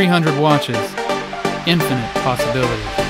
300 watches, infinite possibilities.